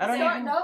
I don't even- know.